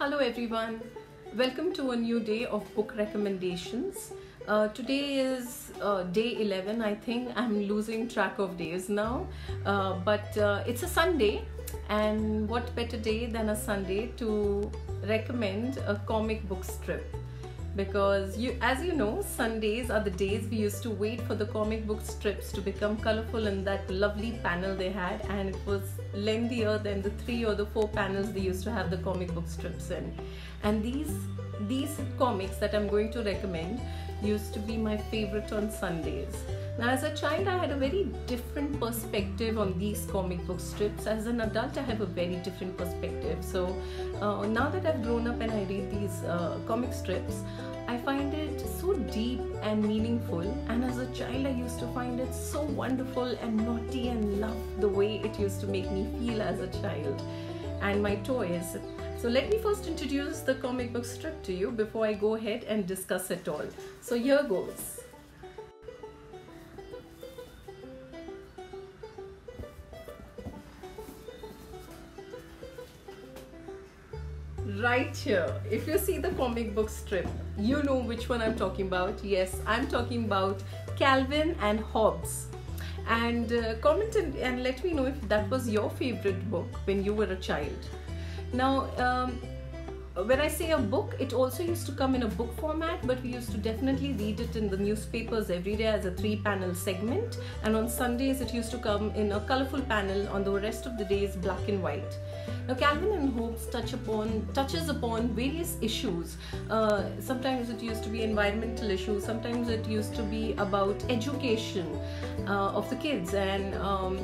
Hello, everyone. Welcome to a new day of book recommendations. Uh, today is uh, day 11, I think. I'm losing track of days now. Uh, but uh, it's a Sunday, and what better day than a Sunday to recommend a comic book strip? Because you as you know sundays are the days we used to wait for the comic book strips to become colorful in that lovely panel they had and it was lengthier than the three or the four panels they used to have the comic book strips in. And these these comics that i'm going to recommend used to be my favorite on sundays now, as a child, I had a very different perspective on these comic book strips. As an adult, I have a very different perspective. So, uh, now that I've grown up and I read these uh, comic strips, I find it so deep and meaningful. And as a child, I used to find it so wonderful and naughty and love the way it used to make me feel as a child. And my toys. So let me first introduce the comic book strip to you before I go ahead and discuss it all. So here goes. right here if you see the comic book strip you know which one i'm talking about yes i'm talking about calvin and hobbes and uh, comment and, and, let me know if that was your favorite book when you were a child now um, when I say a book, it also used to come in a book format, but we used to definitely read it in the newspapers every day as a three panel segment. And on Sundays, it used to come in a colorful panel on the rest of the days, black and white. Now, Calvin and Hobbes touch upon touches upon various issues. Uh, sometimes it used to be environmental issues. Sometimes it used to be about education uh, of the kids and. Um,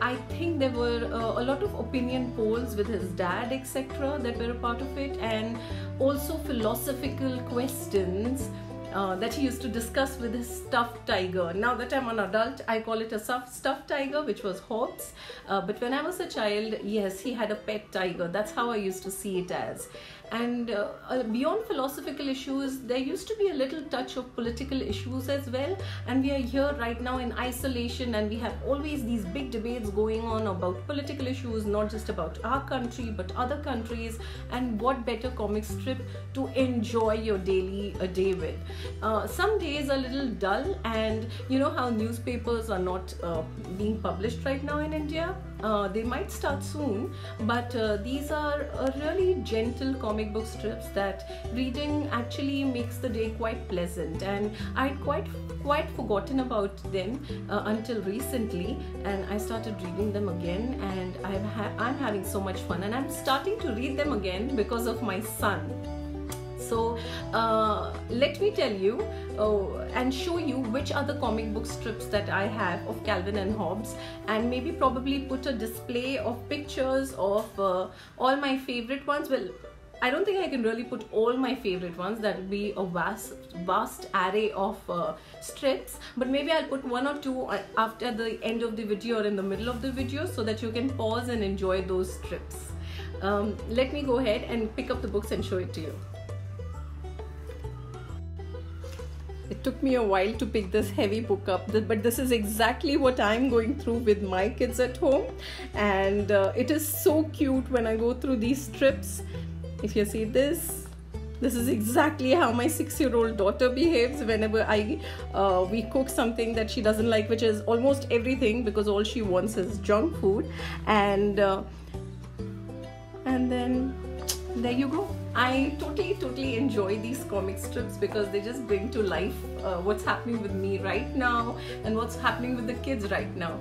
I think there were uh, a lot of opinion polls with his dad, etc., that were a part of it, and also philosophical questions uh, that he used to discuss with his stuffed tiger. Now that I'm an adult, I call it a stuffed tiger, which was Hobbes. Uh, but when I was a child, yes, he had a pet tiger. That's how I used to see it as. And uh, uh, beyond philosophical issues, there used to be a little touch of political issues as well. And we are here right now in isolation, and we have always these big debates going on about political issues, not just about our country, but other countries. And what better comic strip to enjoy your daily a day with? Uh, some days are a little dull, and you know how newspapers are not uh, being published right now in India. Uh, they might start soon, but uh, these are really gentle comic book strips that reading actually makes the day quite pleasant. And I'd quite quite forgotten about them uh, until recently, and I started reading them again, and I'm ha- I'm having so much fun, and I'm starting to read them again because of my son so uh, let me tell you uh, and show you which are the comic book strips that I have of Calvin and Hobbes and maybe probably put a display of pictures of uh, all my favorite ones well I don't think I can really put all my favorite ones. That would be a vast, vast array of uh, strips. But maybe I'll put one or two uh, after the end of the video or in the middle of the video so that you can pause and enjoy those strips. Um, let me go ahead and pick up the books and show it to you. It took me a while to pick this heavy book up but this is exactly what i'm going through with my kids at home. And uh, it is so cute when i go through these strips if you see this this is exactly how my six year old daughter behaves whenever i uh, we cook something that she doesn't like which is almost everything because all she wants is junk food. And uh, and then there you go I totally, totally enjoy these comic strips because they just bring to life uh, what's happening with me right now and what's happening with the kids right now.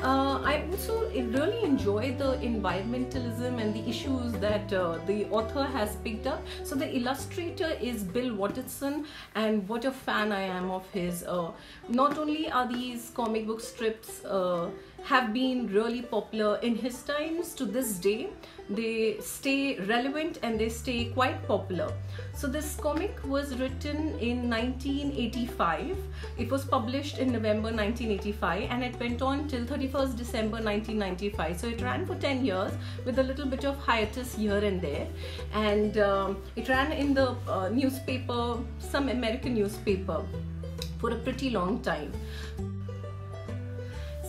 Uh, I also really enjoy the environmentalism and the issues that uh, the author has picked up. So the illustrator is Bill Watterson, and what a fan I am of his. Uh, not only are these comic book strips uh, have been really popular in his times to this day. They stay relevant and they stay quite popular. So this comic was written in 1985 it was published in november 1985 and it went on till 31st december 1995 so it ran for 10 years with a little bit of hiatus here and there. And um, it ran in the uh, newspaper some american newspaper for a pretty long time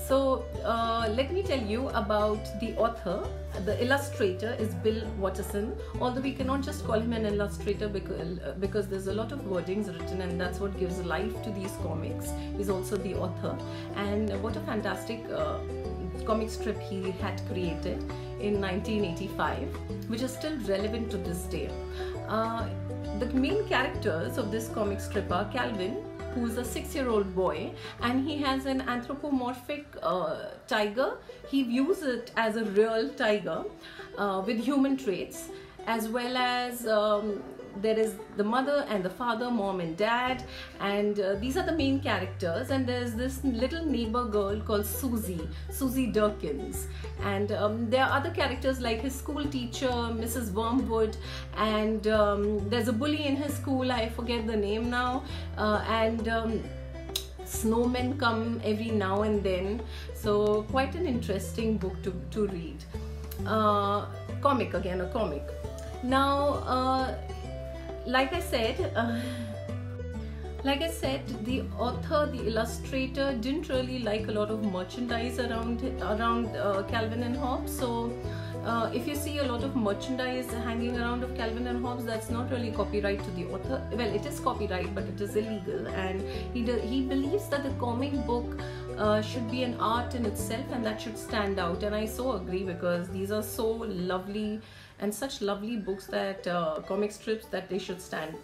So uh, let me tell you about the author. The illustrator is Bill Watterson. Although we cannot just call him an illustrator because, uh, because there's a lot of wordings written, and that's what gives life to these comics. He's also the author, and what a fantastic uh, comic strip he had created in 1985, which is still relevant to this day. Uh, the main characters of this comic strip are Calvin, who's a six year old boy and he has an anthropomorphic uh, tiger. He views it as a real tiger uh, with human traits as well as um, there is the mother and the father, mom and dad, and uh, these are the main characters. And there's this little neighbor girl called Susie, Susie Derkins, and um, there are other characters like his school teacher, Mrs. Wormwood, and um, there's a bully in his school. I forget the name now, uh, and. Um, snowmen come every now and then so quite an interesting book to, to read uh, comic again a comic now uh, like I said, uh, like I said, the author, the illustrator didn't really like a lot of merchandise around around uh, Calvin and Hobbes. So uh, if you see a lot of merchandise hanging around of Calvin and Hobbes, that's not really copyright to the author. Well, it is copyright, but it is illegal, and he he believes that the comic book. Uh, should be an art in itself and that should stand out and i so agree because these are so lovely and such lovely books that uh, comic strips that they should stand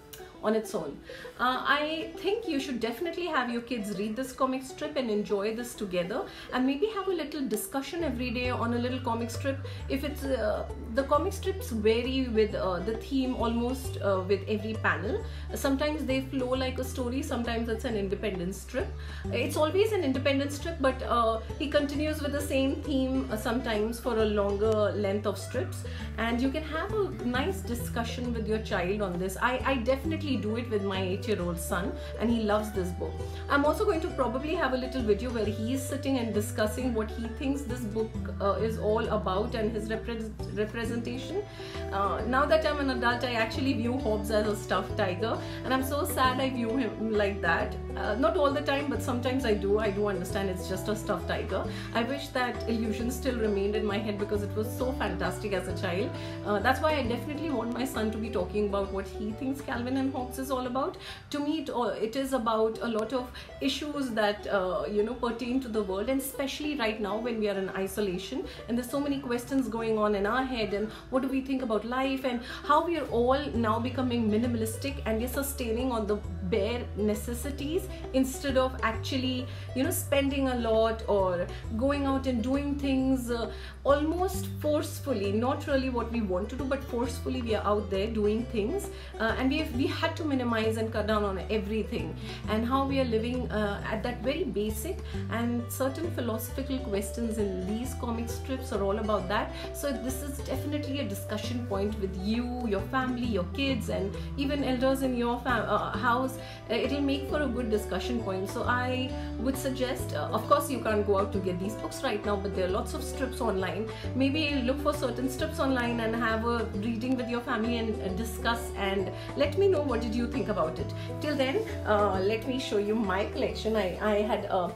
on its own. Uh, I think you should definitely have your kids read this comic strip and enjoy this together and maybe have a little discussion every day on a little comic strip. If it's uh, the comic strips vary with uh, the theme almost uh, with every panel. Sometimes they flow like a story, sometimes it's an independent strip. It's always an independent strip, but uh, he continues with the same theme uh, sometimes for a longer length of strips. And you can have a nice discussion with your child on this. I, I definitely do it with my eight year old son and he loves this book. I'm also going to probably have a little video where he is sitting and discussing what he thinks this book uh, is all about and his repre- representation. Uh, now that I'm an adult, I actually view Hobbes as a stuffed tiger and I'm so sad I view him like that. Uh, not all the time, but sometimes I do. I do understand it's just a stuffed tiger. I wish that illusion still remained in my head because it was so fantastic as a child. Uh, that's why I definitely want my son to be talking about what he thinks Calvin and Hobbes is all about. To me it, it is about a lot of issues that uh, you know pertain to the world and especially right now when we are in isolation and there's so many questions going on in our head and what do we think about life and how we are all now becoming minimalistic and we're sustaining on the bare necessities instead of actually you know spending a lot or going out and doing things uh, almost forcefully. Not really what we want to do but forcefully we are out there doing things uh, and we have, we had to minimize and cut down on everything and how we are living uh, at that very basic and certain philosophical questions in these comic strips are all about that. So this is definitely a discussion point with you your family your kids and even elders in your fam- uh, house it'll make for a good discussion point so i would suggest uh, of course you can't go out to get these books right now but there are lots of strips online maybe look for certain strips online and have a reading with your family and discuss and let me know what did you think about it till then uh, let me show you my collection i, I had uh,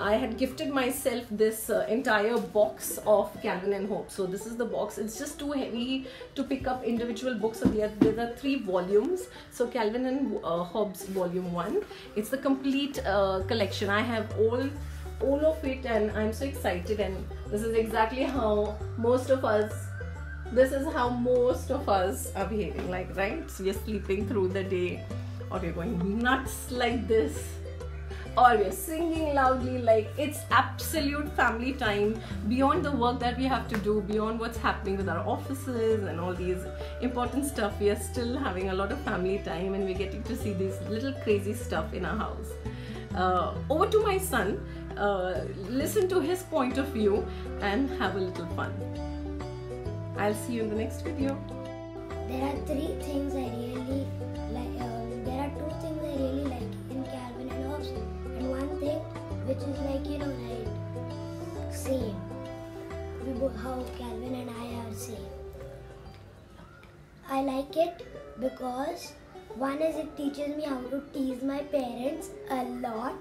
I had gifted myself this uh, entire box of Calvin and Hobbes. So this is the box. It's just too heavy to pick up individual books. So there, there are three volumes. So Calvin and uh, Hobbes Volume 1. It's the complete uh, collection. I have all all of it and I'm so excited and this is exactly how most of us this is how most of us are behaving like right so we're sleeping through the day or we're going nuts like this or we're singing loudly like it's absolute family time beyond the work that we have to do beyond what's happening with our offices and all these important stuff we are still having a lot of family time and we're getting to see this little crazy stuff in our house uh, over to my son uh, listen to his point of view and have a little fun. I'll see you in the next video. There are three things I really like it because one is it teaches me how to tease my parents a lot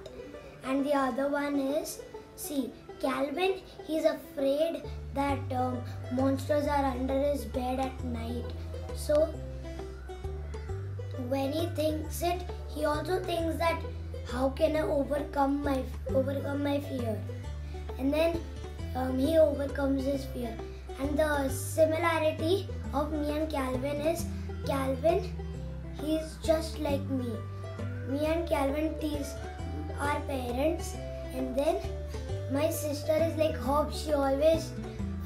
and the other one is see Calvin, he's afraid that um, monsters are under his bed at night. So when he thinks it, he also thinks that how can I overcome my overcome my fear, and then um, he overcomes his fear. And the similarity of me and Calvin is Calvin, he's just like me. Me and Calvin tease our parents, and then my sister is like Hobbes. She always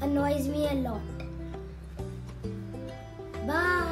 annoys me a lot. Bye.